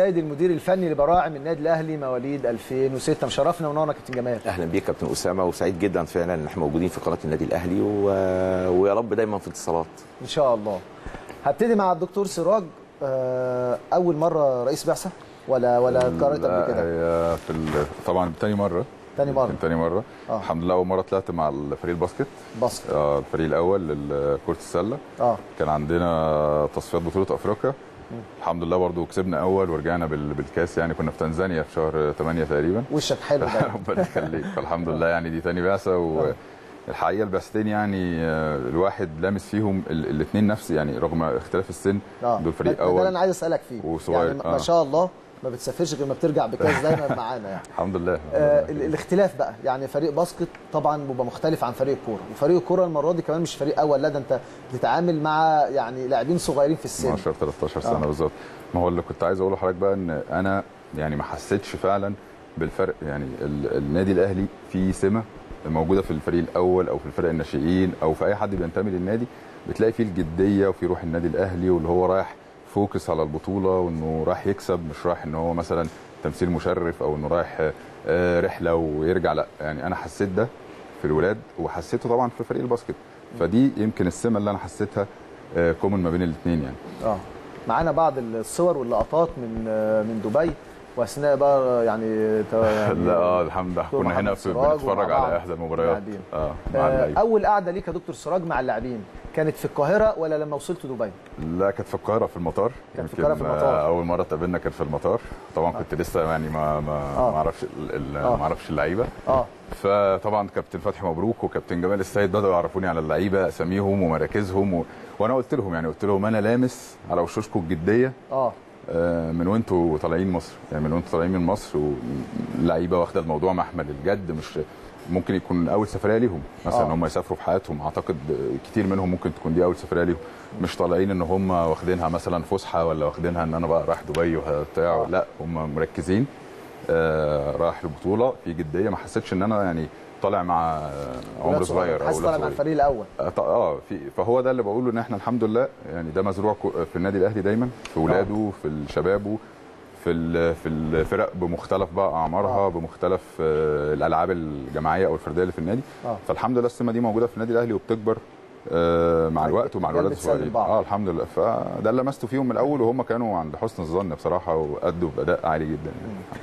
سيد المدير الفني لبراعم النادي الأهلي مواليد 2006 مشرفنا ونورنا كابتن جمال. أهلا بيك كابتن أسامة وسعيد جدا فعلا إن إحنا موجودين في قناة النادي الأهلي و... ويا رب دايما في اتصالات. إن شاء الله. هبتدي مع الدكتور سراج. آه، أول مرة رئيس بعثة؟ ولا ولا قررت قبل كده؟ هي في ال... طبعا تاني مرة. تاني مرة. تاني مرة. آه. الحمد لله أول مرة طلعت مع الفريق ال basket. basket. آه، الفريق الأول لكره السلة. آه. كان عندنا تصفيات بطولة أفريقيا. الحمد لله برضو كسبنا أول ورجعنا بال... بالكاس يعني كنا في تنزانيا في شهر 8 تقريبا. وشك حلو ده ربنا يخليك. فالحمد لله يعني دي تاني بعثة والحقيقة البعثتين يعني آه، الواحد لامس فيهم الاثنين نفس يعني رغم اختلاف السن. آه. دول فريق ده- ده أول. أنا عايز أسألك فيه. وصغير، يعني ما- آه. شاء الله ما بتسافرش غير ما بترجع بكاس دايما معانا يعني. الحمد لله آه ال- الاختلاف بقى. يعني فريق باسكت طبعا بيبقى مختلف عن فريق الكوره وفريق الكوره المرة دي كمان مش فريق أول لا ده انت بتتعامل مع يعني لاعبين صغيرين في السن. 12 13 سنة آه. بالظبط. ما هو اللي كنت عايز أقوله لحضرتك بقى إن أنا يعني ما حسيتش فعلا بالفرق. يعني ال- النادي الأهلي فيه سمة موجودة في الفريق الأول أو في الفرق الناشئين أو في أي حد بينتمي للنادي بتلاقي فيه الجدية وفي روح النادي الأهلي واللي هو رايح فوكس على البطولة وإنه رايح يكسب مش رايح إن هو مثلا تمثيل مشرف أو إنه رايح آه، رحلة ويرجع لأ يعني أنا حسيت ده في الولاد وحسيته طبعا في فريق ال basket. فدي يمكن السمة اللي أنا حسيتها common ما بين الاثنين يعني. آه. معانا بعض الصور واللقطات من آه، من دبي. وأثناء بقى يعني, يعني لا آه الحمد لله. كنا هنا بنتفرج على احدى المباريات. آه مع آه، أول قعدة ليك يا دكتور سراج مع اللاعبين. كانت في القاهرة ولا لما وصلت دبي؟ لا كانت في القاهرة في المطار. كانت في يمكن، القاهرة في المطار. آه، أول مرة اتقابلنا كان في المطار. طبعا كنت لسه يعني ما ما آه. ما أعرفش آه. ما أعرفش اللعيبة. آه. فطبعا كابتن فتحي مبروك وكابتن جمال السيد بدأوا يعرفوني على اللعيبة أساميهم ومراكزهم و... وأنا قلت لهم يعني قلت لهم أنا لامس على وشوشكم الجدية آه. آه، من وأنتوا طالعين مصر. يعني من وأنتوا طالعين من مصر واللعيبه واخدة الموضوع محمل الجد مش ممكن يكون أول سفرية ليهم. مثلا آه. هم يسافروا في حياتهم أعتقد كتير منهم ممكن تكون دي أول سفرية ليهم. مش طالعين إن هم واخدينها مثلا فسحة ولا واخدينها إن أنا بقى رايح دبي وبتاع. آه. لا هم مركزين. آه رايح البطوله في جدية. ما حسيتش إن أنا يعني طالع مع آه، عمر صغير. ولاد طالع مع. الفريق الأول. أه ط- آه في فهو ده اللي بقوله إن إحنا الحمد لله يعني ده مزروع في النادي الأهلي دايما في ولاده في شبابه في ال- في الفرق بمختلف بقى أعمارها آه. بمختلف آه، الألعاب الجماعية أو الفردية اللي في النادي آه. فالحمد لله السمة دي موجودة في النادي الأهلي وبتكبر آه، مع الوقت ومع الولاد الصغيرين. آه الحمد لله فده اللي لمسته فيهم من الأول وهم كانوا عند حسن الظن بصراحة وأدوا بأداء عالي جدا يعني